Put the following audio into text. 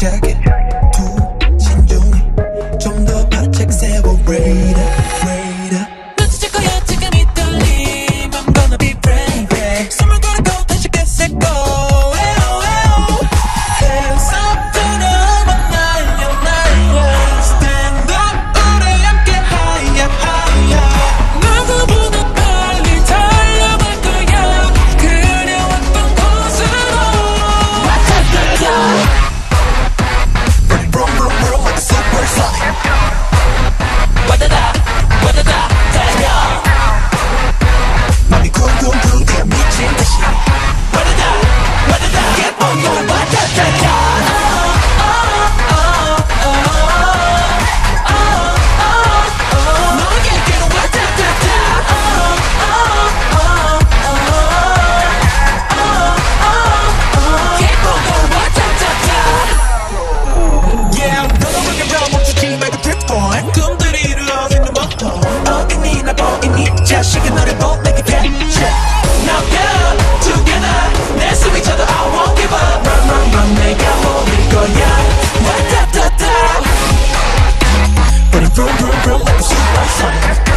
jacket, two chin jumbo, jumbo, check, say. 자식은 너를 못 Now together Next to each other, I won't give up. Run, run, run, But vroom, vroom, vroom like a supersonic.